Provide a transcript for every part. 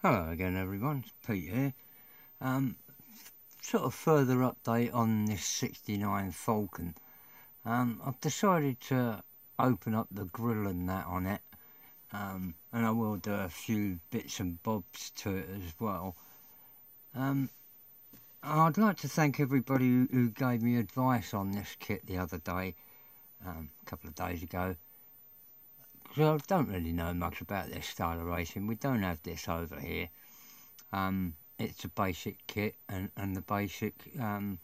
Hello again everyone, it's Pete here. Um, sort of further update on this 69 Falcon. Um, I've decided to open up the grill and that on it. Um, and I will do a few bits and bobs to it as well. Um, I'd like to thank everybody who gave me advice on this kit the other day, um, a couple of days ago. Because I don't really know much about this style of racing. We don't have this over here. Um, it's a basic kit and, and the basic um,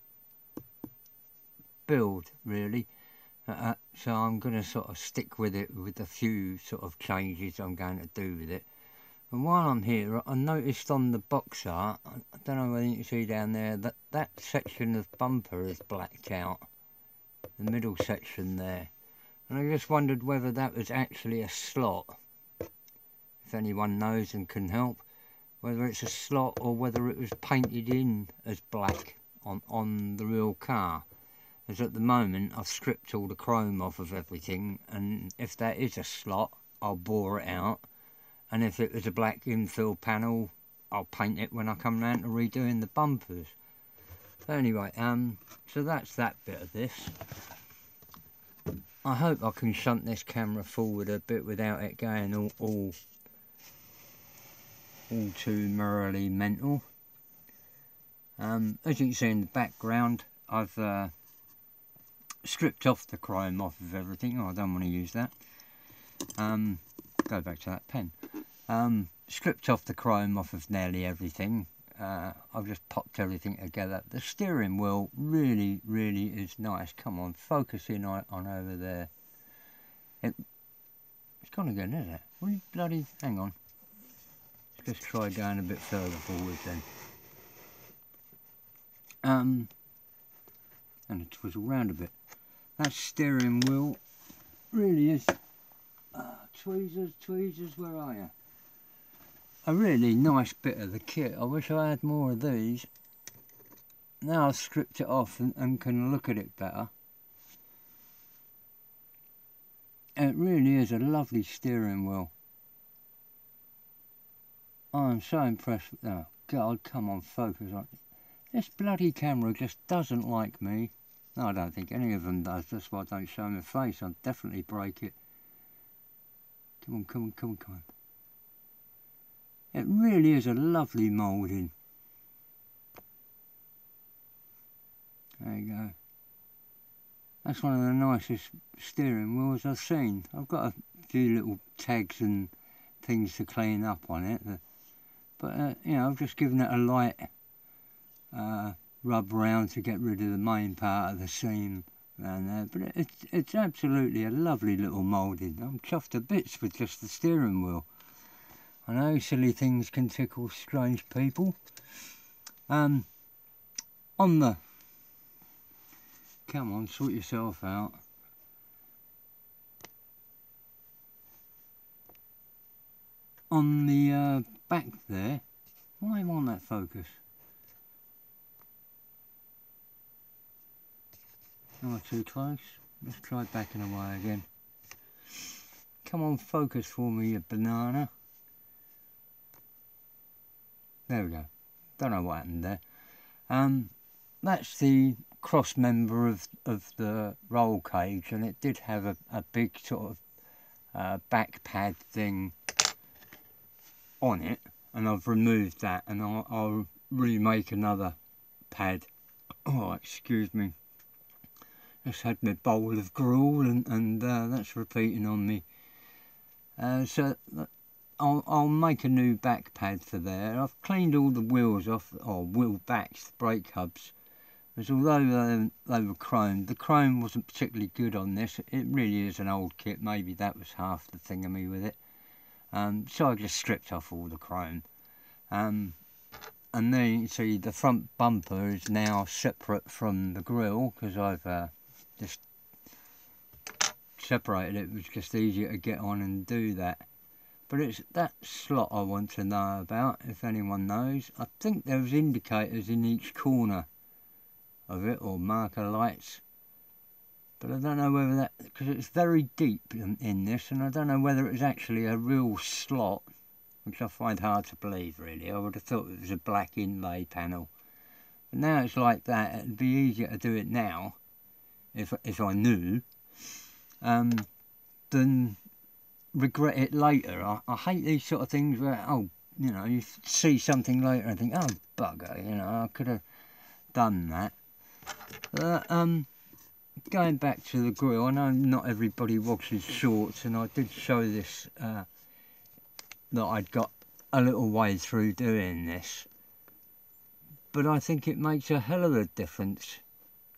build, really. Uh, uh so I'm going to sort of stick with it with a few sort of changes I'm going to do with it. And while I'm here, I noticed on the box art, I don't know whether you can see down there, that that section of bumper is blacked out. The middle section there. And I just wondered whether that was actually a slot. If anyone knows and can help. Whether it's a slot or whether it was painted in as black on, on the real car. As at the moment I've stripped all the chrome off of everything and if that is a slot I'll bore it out. And if it was a black infill panel I'll paint it when I come round to redoing the bumpers. Anyway, um, so that's that bit of this. I hope I can shunt this camera forward a bit without it going all, all, all too merrily mental. Um, as you can see in the background, I've uh, stripped off the chrome off of everything. Oh, I don't want to use that. Um, go back to that pen. Um, stripped off the chrome off of nearly everything uh, I've just popped everything together. The steering wheel really, really is nice. Come on, focus in on, on over there. It, it's gone again, isn't it? You bloody, hang on. Let's just try going a bit further forward then. Um, and it twizzle around a bit. That steering wheel really is, uh, tweezers, tweezers, where are you? A really nice bit of the kit. I wish I had more of these. Now I've stripped it off and, and can look at it better. It really is a lovely steering wheel. I'm so impressed with. Oh, God, come on, focus on. This bloody camera just doesn't like me. No, I don't think any of them does. That's why I don't show my face. I'll definitely break it. Come on, come on, come on, come on. It really is a lovely moulding. There you go. That's one of the nicest steering wheels I've seen. I've got a few little tags and things to clean up on it. But, uh, you know, I've just given it a light uh, rub round to get rid of the main part of the seam around there. But it's, it's absolutely a lovely little moulding. I'm chuffed to bits with just the steering wheel. I know silly things can tickle strange people. Um, on the... Come on, sort yourself out. On the uh, back there, why am I on that focus? Not too close. Let's try backing away again. Come on, focus for me, you banana. There we go. Don't know what happened there. Um, that's the cross member of, of the roll cage and it did have a, a big sort of uh, back pad thing on it and I've removed that and I'll, I'll remake another pad. Oh, excuse me. Just had my bowl of gruel and, and uh, that's repeating on me. Uh, so I'll, I'll make a new back pad for there. I've cleaned all the wheels off, or wheel backs, the brake hubs. As although they, they were chrome, the chrome wasn't particularly good on this. It really is an old kit. Maybe that was half the thing of me with it. Um, so I just stripped off all the chrome. Um, and then you see the front bumper is now separate from the grille because I've uh, just separated it. It was just easier to get on and do that. But it's that slot I want to know about, if anyone knows. I think there's indicators in each corner of it, or marker lights. But I don't know whether that, because it's very deep in, in, this, and I don't know whether it's actually a real slot, which I find hard to believe really. I would have thought it was a black inlay panel. But now it's like that, it'd be easier to do it now, if, if I knew, um, than regret it later. I, I hate these sort of things where, oh, you know, you see something later and think, oh, bugger, you know, I could have done that. Uh, um, going back to the grill, I know not everybody watches shorts, and I did show this uh, that I'd got a little way through doing this. But I think it makes a hell of a difference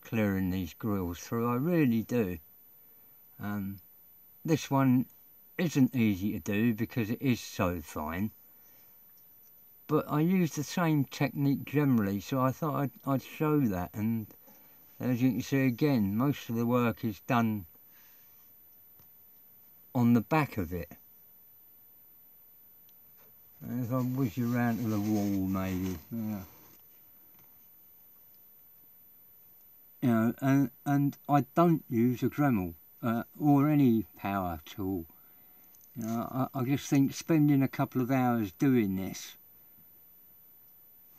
clearing these grills through. I really do. Um, this one isn't easy to do because it is so fine. But I use the same technique generally, so I thought I'd, I'd show that. And as you can see again, most of the work is done on the back of it. And if I whiz you around to the wall maybe. Yeah. You know, and, and I don't use a Dremel uh, or any power tool. You know, I, I just think spending a couple of hours doing this,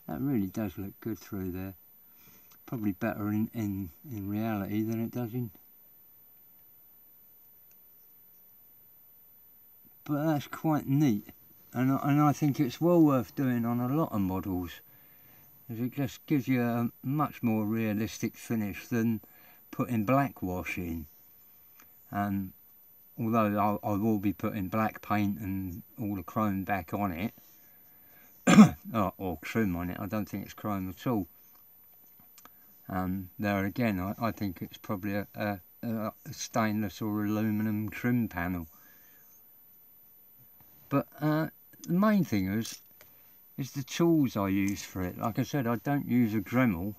that really does look good through there. Probably better in, in, in reality than it does in. But that's quite neat. And, and I think it's well worth doing on a lot of models. As it just gives you a much more realistic finish than putting black wash in. And although I, I will be putting black paint and all the chrome back on it, or, or, trim on it, I don't think it's chrome at all. Um, there again, I, I, think it's probably a, a, a, stainless or aluminium trim panel. But uh, the main thing is, is the tools I use for it. Like I said, I don't use a Dremel,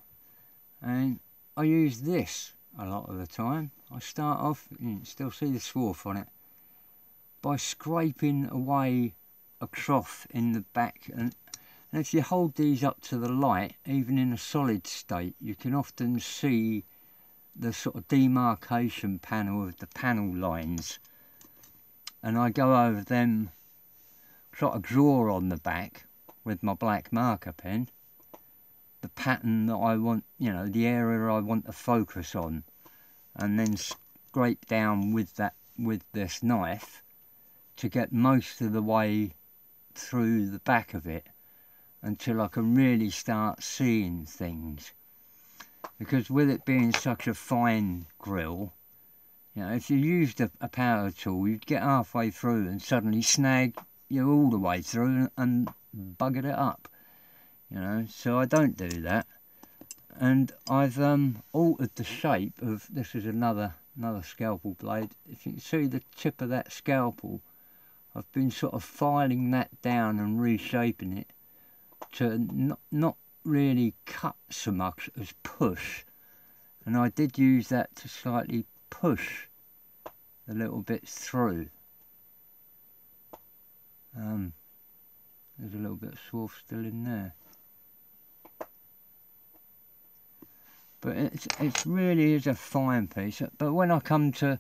and I use this a lot of the time. I start off, you can still see the swarf on it, by scraping away a trough in the back and, and if you hold these up to the light, even in a solid state, you can often see the sort of demarcation panel of the panel lines. And I go over them, try to draw on the back with my black marker pen, the pattern that I want, you know, the area I want to focus on and then scrape down with that with this knife to get most of the way through the back of it until I can really start seeing things. Because with it being such a fine grill you know if you used a, a power tool you'd get halfway through and suddenly snag you all the way through and buggered it up you know so I don't do that. And I've um, altered the shape of this is another another scalpel blade. If you can see the tip of that scalpel I've been sort of filing that down and reshaping it to not, not really cut so much as push. And I did use that to slightly push the little bits through. Um, there's a little bit of swarf still in there but it's it really is a fine piece. But when I come to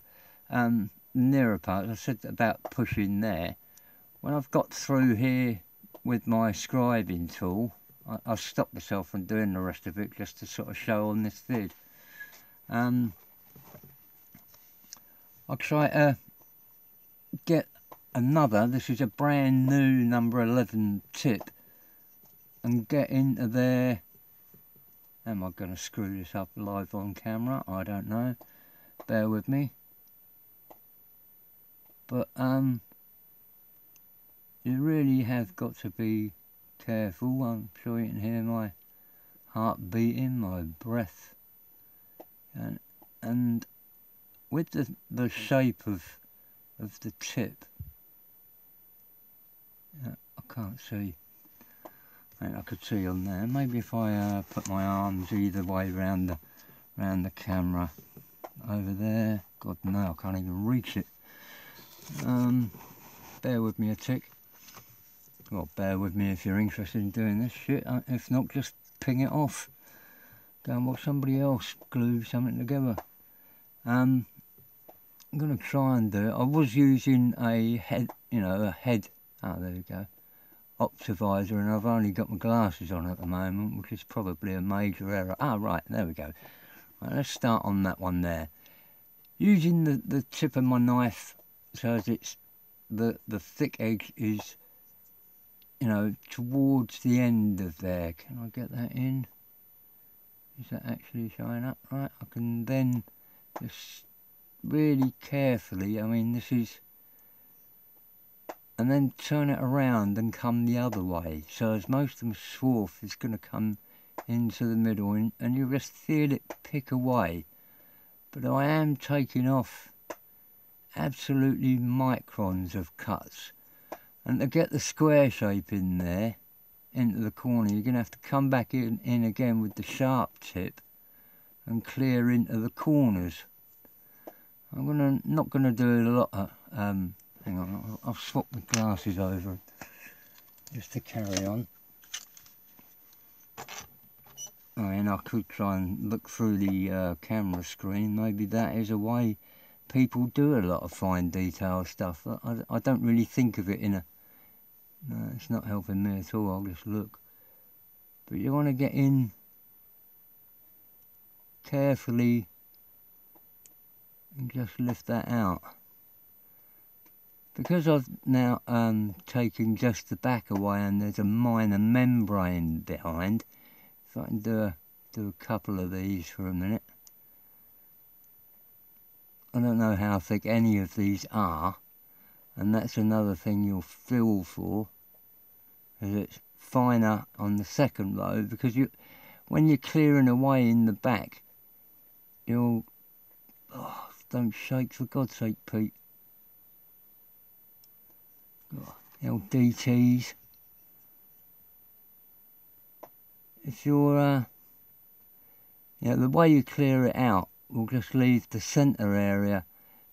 um, nearer parts I said about pushing there when I've got through here with my scribing tool I, I stopped myself from doing the rest of it just to sort of show on this vid. Um, I'll try to get another this is a brand new number 11 tip and get into there Am I going to screw this up live on camera? I don't know. Bear with me. But, um, you really have got to be careful. I'm sure you can hear my heart beating, my breath. And, and with the, the shape of, of the tip, I can't see. I could see on there. Maybe if I uh, put my arms either way around the around the camera over there. God no, I can't even reach it. Um, bear with me a tick. Well, bear with me if you're interested in doing this shit. Uh, if not, just ping it off. Go and watch somebody else glue something together. Um, I'm going to try and do it. I was using a head, you know, a head. Oh, there we go Optivisor and I've only got my glasses on at the moment, which is probably a major error. Ah, right, there we go. Right, let's start on that one there. Using the, the tip of my knife so as it's the, the thick edge is, you know, towards the end of there. Can I get that in? Is that actually showing up right? I can then just really carefully, I mean this is and then turn it around and come the other way. So as most of the swarf is going to come into the middle and, and you just feel it pick away. But I am taking off absolutely microns of cuts. And to get the square shape in there into the corner you're going to have to come back in, in again with the sharp tip and clear into the corners. I'm gonna not gonna do a lot of, um, hang on, I'll, I'll swap the glasses over just to carry on. I mean, I could try and look through the uh, camera screen. Maybe that is a way people do a lot of fine detail stuff. I, I don't really think of it in a... No, it's not helping me at all. I'll just look. But you want to get in carefully and just lift that out. Because I've now um, taken just the back away and there's a minor membrane behind, if I can do a, do a couple of these for a minute. I don't know how thick any of these are, and that's another thing you'll feel for, is it's finer on the second row, because you, when you're clearing away in the back, you'll, oh, don't shake for God's sake, Pete. LDTs. If you're, uh, yeah, the way you clear it out will just leave the centre area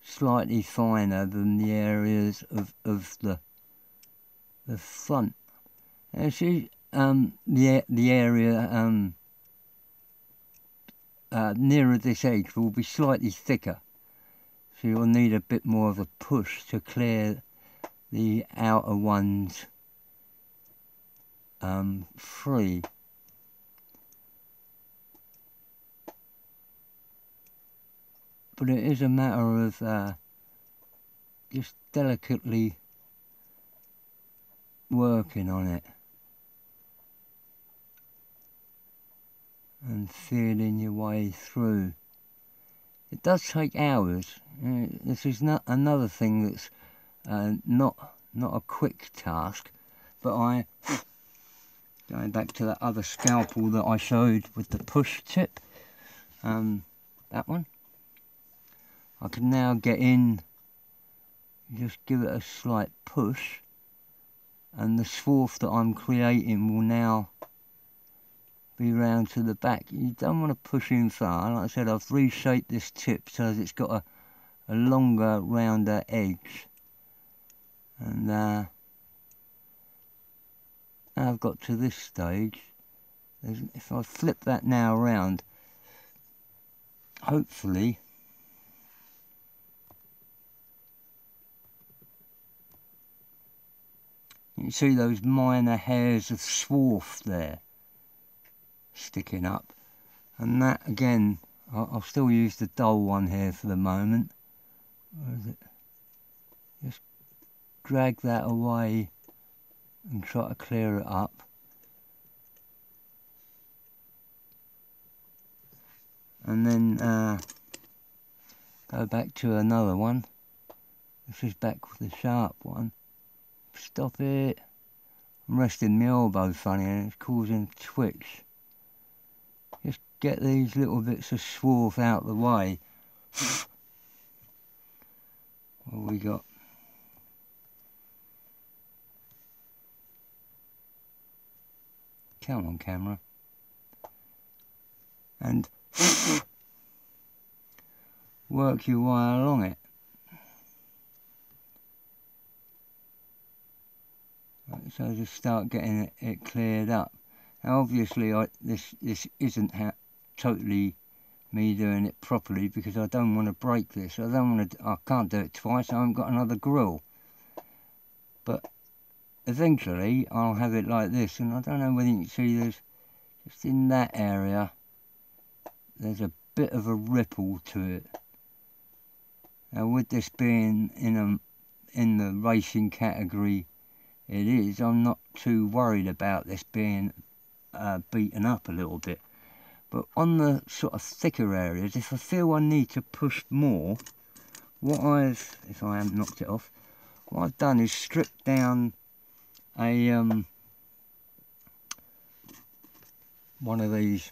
slightly finer than the areas of, of the the front. And see, um, the the area um, uh, nearer this edge will be slightly thicker so you'll need a bit more of a push to clear the outer ones um, free. But it is a matter of uh, just delicately working on it and feeling your way through. It does take hours. Uh, this is not another thing that's uh, not not a quick task, but I going back to that other scalpel that I showed with the push tip, um, that one. I can now get in, just give it a slight push, and the swarf that I'm creating will now be round to the back. You don't want to push in far. Like I said, I've reshaped this tip so that it's got a, a longer, rounder edge. And uh, I've got to this stage. If I flip that now around, hopefully you can see those minor hairs of swarf there sticking up. And that again I'll, still use the dull one here for the moment where is it just drag that away and try to clear it up. And then uh, go back to another one. This is back with the sharp one. Stop it. I'm resting my elbow funny and it's causing twitch. Just get these little bits of swarf out of the way. what we got? Come on camera. And work your way along it. So just start getting it, it cleared up. Now obviously I, this, this isn't totally me doing it properly because I don't want to break this. I don't want to, I can't do it twice, I haven't got another grill. But eventually I'll have it like this and I don't know whether you can see there's just in that area there's a bit of a ripple to it. Now with this being in a in the racing category it is I'm not too worried about this being uh, beaten up a little bit. But on the sort of thicker areas if I feel I need to push more what I've if I haven't knocked it off what I've done is stripped down a um, one of these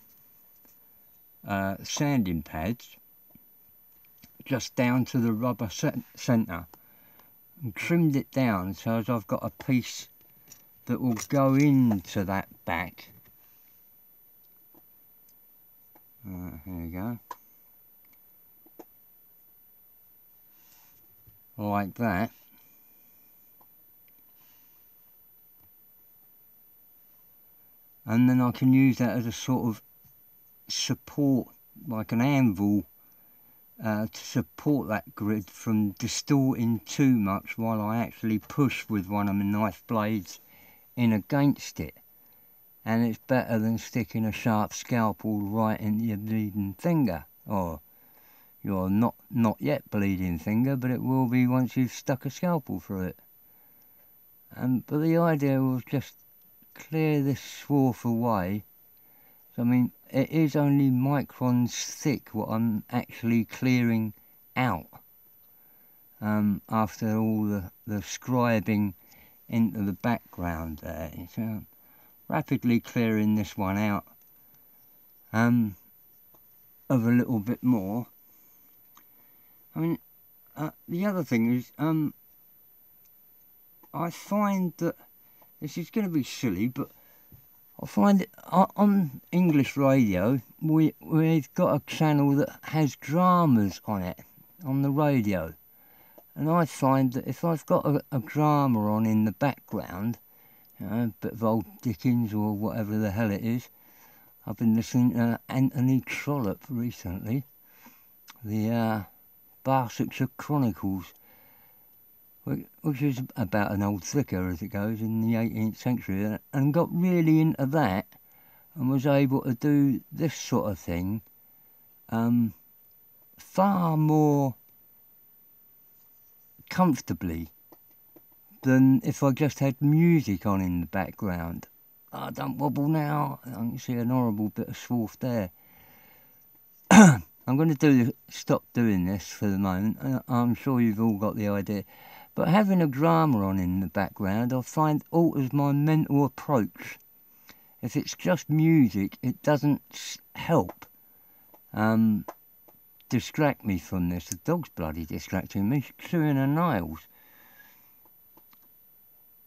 uh, sanding pads just down to the rubber centre and trimmed it down so as I've got a piece that will go into that back. Uh, here we go. Like that and then I can use that as a sort of support like an anvil uh, to support that grid from distorting too much while I actually push with one of my knife blades in against it. And it's better than sticking a sharp scalpel right into your bleeding finger. Or your not not yet bleeding finger but it will be once you've stuck a scalpel through it. And but the idea was just clear this swarf away. So, I mean, it is only microns thick what I'm actually clearing out um, after all the, the scribing into the background there. Uh, rapidly clearing this one out um, of a little bit more. I mean, uh, the other thing is, um, I find that this is going to be silly, but I find it on English radio, we, we've got a channel that has dramas on it, on the radio. And I find that if I've got a, a drama on in the background, you know, a bit of old Dickens or whatever the hell it is, I've been listening to Anthony Trollope recently, the uh, Barsetshire Chronicles which is about an old vicar as it goes in the 18th century, and got really into that and was able to do this sort of thing um, far more comfortably than if I just had music on in the background. I don't wobble now. I can see an horrible bit of swarf there. I'm going to do stop doing this for the moment. I'm sure you've all got the idea. But having a drama on in the background, I find alters my mental approach. If it's just music, it doesn't help um, distract me from this. The dog's bloody distracting me, chewing her nails.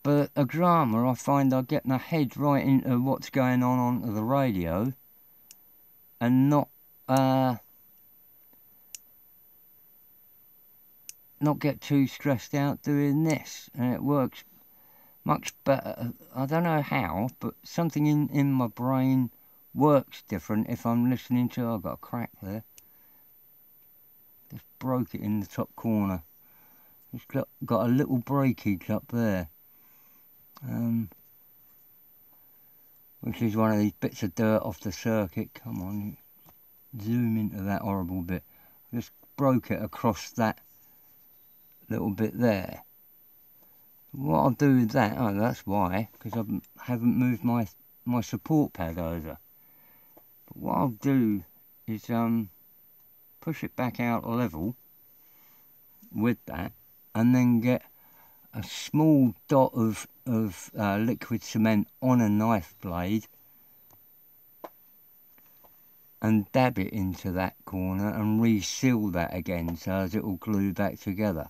But a drama, I find I get my head right into what's going on on the radio and not uh, not get too stressed out doing this and it works much better. I don't know how but something in, in my brain works different if I'm listening to I've got a crack there. Just broke it in the top corner. It's got, got a little breakage up there. Um, which is one of these bits of dirt off the circuit. Come on zoom into that horrible bit. Just broke it across that little bit there. What I'll do with that, oh that's why, because I haven't moved my my support pad over. But what I'll do is um, push it back out level with that and then get a small dot of, of uh, liquid cement on a knife blade and dab it into that corner and reseal that again so as it will glue back together.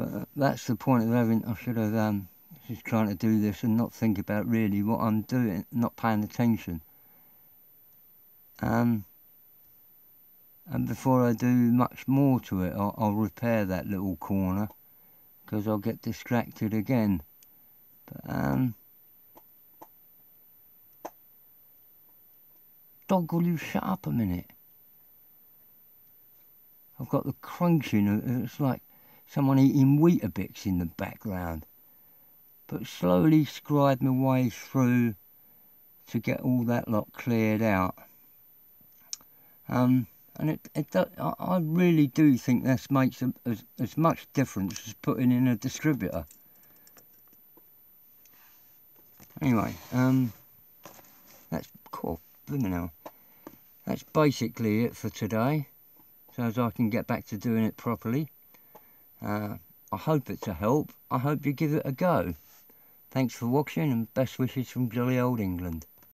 But that's the point of having, I should have um, just trying to do this and not think about really what I'm doing, not paying attention. Um, and before I do much more to it, I'll, I'll repair that little corner because I'll get distracted again. But, um, dog, will you shut up a minute? I've got the crunching, it's like someone eating Weetabix in the background. but slowly scribe my way through to get all that lot cleared out. Um, and it, it I really do think this makes a, as, as much difference as putting in a distributor. Anyway, um, that's cool. Now, that's basically it for today. So as I can get back to doing it properly. Uh, I hope it's a help. I hope you give it a go. Thanks for watching and best wishes from jolly old England.